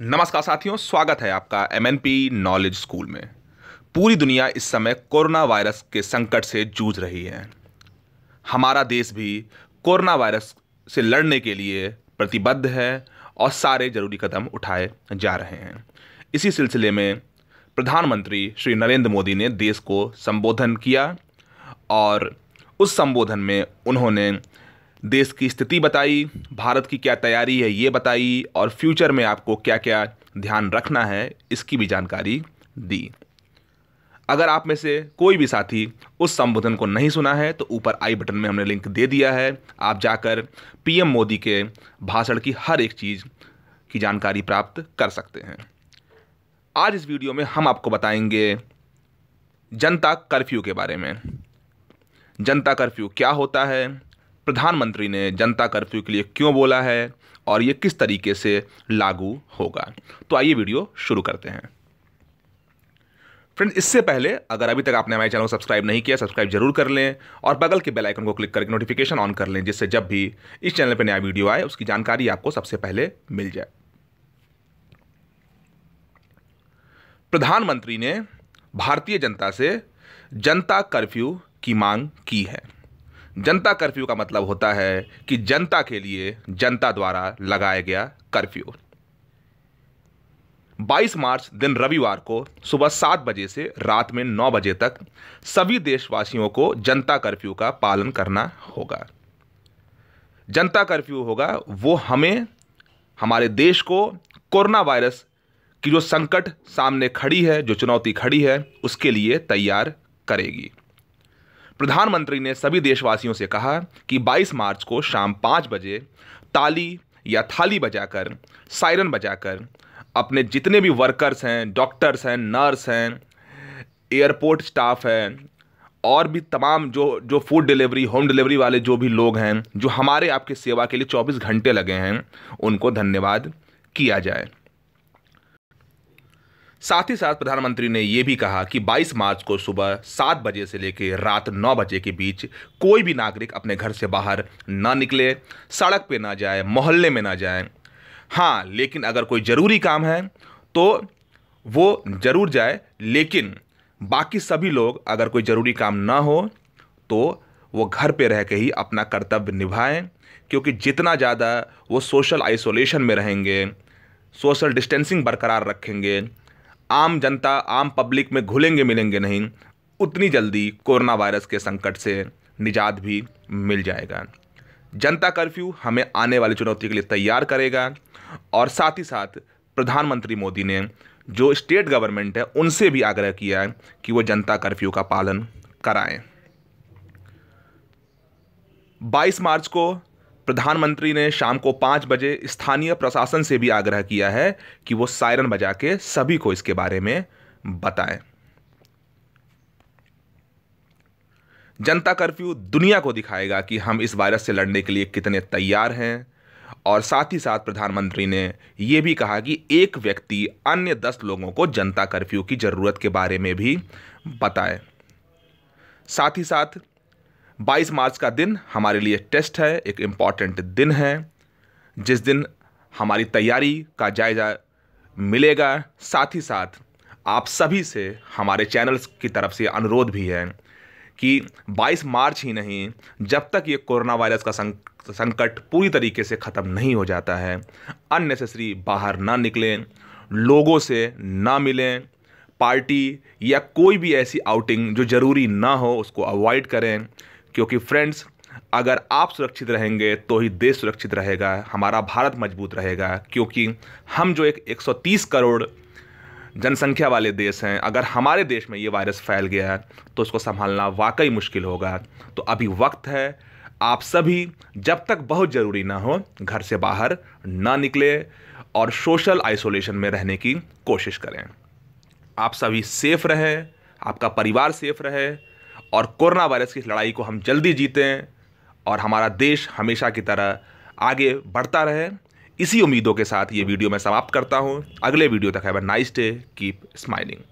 नमस्कार साथियों, स्वागत है आपका एमएनपी नॉलेज स्कूल में। पूरी दुनिया इस समय कोरोना वायरस के संकट से जूझ रही है। हमारा देश भी कोरोना वायरस से लड़ने के लिए प्रतिबद्ध है और सारे ज़रूरी कदम उठाए जा रहे हैं। इसी सिलसिले में प्रधानमंत्री श्री नरेंद्र मोदी ने देश को संबोधन किया और उस संबोधन में उन्होंने देश की स्थिति बताई, भारत की क्या तैयारी है ये बताई, और फ्यूचर में आपको क्या क्या ध्यान रखना है, इसकी भी जानकारी दी। अगर आप में से कोई भी साथी उस संबोधन को नहीं सुना है तो ऊपर आई बटन में हमने लिंक दे दिया है। आप जाकर पीएम मोदी के भाषण की हर एक चीज़ की जानकारी प्राप्त कर सकते हैं। आज इस वीडियो में हम आपको बताएँगे जनता कर्फ्यू के बारे में। जनता कर्फ्यू क्या होता है प्रधानमंत्री ने जनता कर्फ्यू के लिए क्यों बोला है और ये किस तरीके से लागू होगा? तो आइए वीडियो शुरू करते हैं। फ्रेंड्स, इससे पहले अगर अभी तक आपने हमारे चैनल को सब्सक्राइब नहीं किया, सब्सक्राइब ज़रूर कर लें और बगल के बेल आइकन को क्लिक करके नोटिफिकेशन ऑन कर लें, जिससे जब भी इस चैनल पर नया वीडियो आए, उसकी जानकारी आपको सबसे पहले मिल जाए। प्रधानमंत्री ने भारतीय जनता से जनता कर्फ्यू की मांग की है। जनता कर्फ्यू का मतलब होता है कि जनता के लिए जनता द्वारा लगाया गया कर्फ्यू। 22 मार्च दिन रविवार को सुबह सात बजे से रात में नौ बजे तक सभी देशवासियों को जनता कर्फ्यू का पालन करना होगा। जनता कर्फ्यू होगा, वो हमें, हमारे देश को कोरोना वायरस की जो संकट सामने खड़ी है, जो चुनौती खड़ी है, उसके लिए तैयार करेगी। प्रधानमंत्री ने सभी देशवासियों से कहा कि 22 मार्च को शाम पाँच बजे ताली या थाली बजाकर, सायरन बजाकर, अपने जितने भी वर्कर्स हैं डॉक्टर्स हैं नर्स हैं एयरपोर्ट स्टाफ हैं, और भी तमाम जो जो फ़ूड डिलीवरी होम डिलीवरी वाले जो भी लोग हैं, जो हमारे आपके सेवा के लिए 24 घंटे लगे हैं, उनको धन्यवाद किया जाए। साथ ही साथ प्रधानमंत्री ने यह भी कहा कि 22 मार्च को सुबह सात बजे से लेकर रात नौ बजे के बीच कोई भी नागरिक अपने घर से बाहर ना निकले, सड़क पे ना जाए, मोहल्ले में ना जाए। हाँ लेकिन अगर कोई ज़रूरी काम है तो वो ज़रूर जाए, लेकिन बाकी सभी लोग अगर कोई ज़रूरी काम ना हो तो वो घर पे रह के ही अपना कर्तव्य निभाएँ, क्योंकि जितना ज़्यादा वो सोशल आइसोलेशन में रहेंगे, सोशल डिस्टेंसिंग बरकरार रखेंगे आम जनता, आम पब्लिक में घुलेंगे मिलेंगे नहीं। उतनी जल्दी कोरोना वायरस के संकट से निजात भी मिल जाएगा। जनता कर्फ्यू हमें आने वाली चुनौती के लिए तैयार करेगा और साथ ही साथ प्रधानमंत्री मोदी ने जो स्टेट गवर्नमेंट है, उनसे भी आग्रह किया है कि वो जनता कर्फ्यू का पालन कराएँ। 22 मार्च को प्रधानमंत्री ने शाम को पाँच बजे स्थानीय प्रशासन से भी आग्रह किया है कि वो सायरन बजा के सभी को इसके बारे में बताएँ। जनता कर्फ्यू दुनिया को दिखाएगा कि हम इस वायरस से लड़ने के लिए कितने तैयार हैं और साथ ही साथ प्रधानमंत्री ने यह भी कहा कि एक व्यक्ति अन्य दस लोगों को जनता कर्फ्यू की ज़रूरत के बारे में भी बताए। साथ ही साथ 22 मार्च का दिन हमारे लिए टेस्ट है, एक इंपॉर्टेंट दिन है, जिस दिन हमारी तैयारी का जायज़ा मिलेगा। साथ ही साथ आप सभी से, हमारे चैनल्स की तरफ़ से अनुरोध भी है कि 22 मार्च ही नहीं, जब तक ये कोरोना वायरस का संकट पूरी तरीके से ख़त्म नहीं हो जाता है अननेसेसरी बाहर ना निकलें, लोगों से ना मिलें, पार्टी या कोई भी ऐसी आउटिंग जो ज़रूरी ना हो, उसको अवॉइड करें। क्योंकि फ्रेंड्स अगर आप सुरक्षित रहेंगे तो ही देश सुरक्षित रहेगा, हमारा भारत मज़बूत रहेगा, क्योंकि हम जो एक 130 करोड़ जनसंख्या वाले देश हैं, अगर हमारे देश में ये वायरस फैल गया तो उसको संभालना वाकई मुश्किल होगा। तो अभी वक्त है, आप सभी जब तक बहुत ज़रूरी ना हो, घर से बाहर ना निकले और सोशल आइसोलेशन में रहने की कोशिश करें। आप सभी सेफ़ रहें, आपका परिवार सेफ़ रहे और कोरोना वायरस की लड़ाई को हम जल्दी जीतें और हमारा देश हमेशा की तरह आगे बढ़ता रहे। इसी उम्मीदों के साथ ये वीडियो मैं समाप्त करता हूँ। अगले वीडियो तक है नाइस डे कीप स्माइलिंग